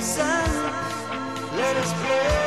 sun. Let us play.